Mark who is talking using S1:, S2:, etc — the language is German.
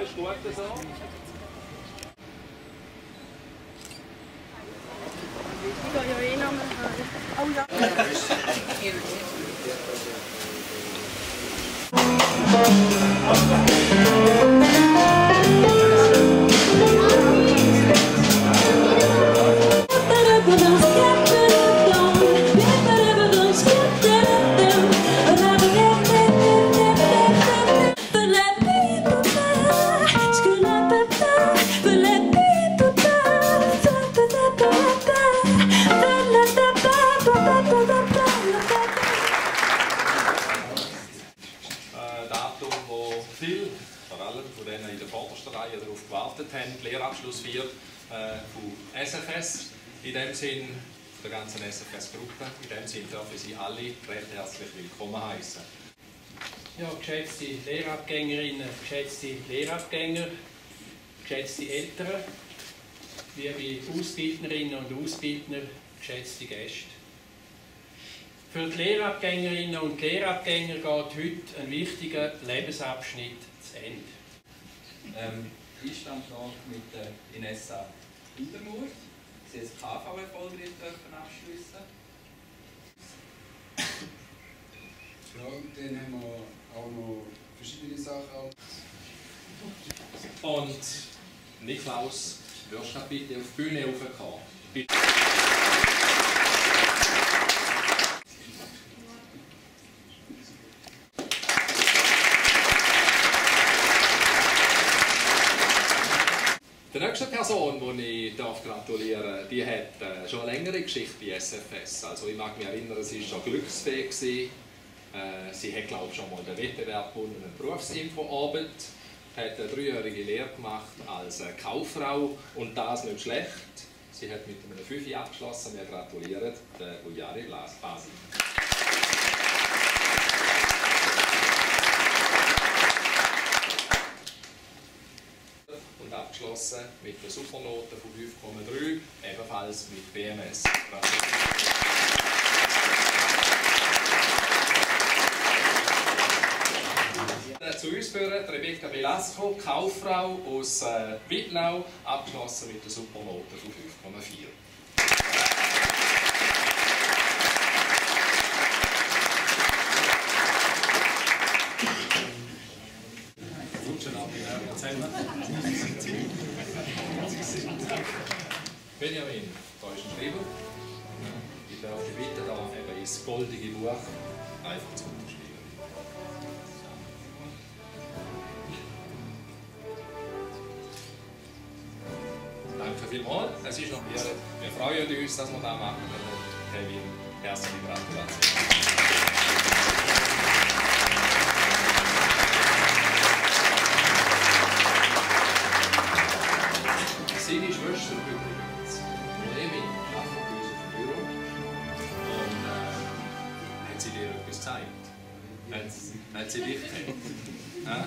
S1: Ist gut so.
S2: Ich gehe ja eh noch mal. Oh ja.
S1: Ein wo viele, vor allem von denen in der vordersten Reihe darauf gewartet haben, die Lehrabschlussfeier äh, von SFS. In dem Sinn, der ganzen SFS-Gruppe, in dem Sinn darf ich Sie alle recht herzlich willkommen heißen.
S3: Ja, geschätzte Lehrabgängerinnen, geschätzte Lehrabgänger, geschätzte Eltern, liebe Ausbildnerinnen und Ausbildner, geschätzte Gäste. Für die Lehrabgängerinnen und Lehrabgänger geht heute ein wichtiger Lebensabschnitt zu Ende.
S4: Ähm, ich stand noch mit der Inessa Hintermur. Sie hat das KV erfolgreich dürfen abschliessen.
S5: Ja, und dann haben wir auch noch verschiedene Sachen.
S1: Und Niklaus, wirst du bitte auf die Bühne raufkommen? Bitte. Nächste Person, die ich darf gratulieren darf, die hat äh, schon eine längere Geschichte bei SFS. Also ich mag mich erinnern, sie war schon glücksfähig. gewesen. Äh, sie hat, glaube ich, schon mal den Wettbewerb gewonnen, einen Berufsinfoabend, hat eine dreijährige Lehre gemacht als äh, Kauffrau und das nicht schlecht. Sie hat mit einem 5 abgeschlossen. Wir gratulieren der Bujari Basel. und abgeschlossen mit der Supernote von 5,3, ebenfalls mit BMS. Zu uns führen Rebecca Velasco, Kauffrau aus äh, Wittnau, abgeschlossen mit der Supernote von 5,4. Benjamin, da ist ein Schreiber. Ich darf dich bitten, da eben ins goldige Buch einfach zu unterschreiben. Danke vielmals. Es ist noch wir, wir freuen uns, dass wir das machen können. Kevin, herzliche Gratulation. Gezeigt? Hat, hat sie gezeigt? Ja?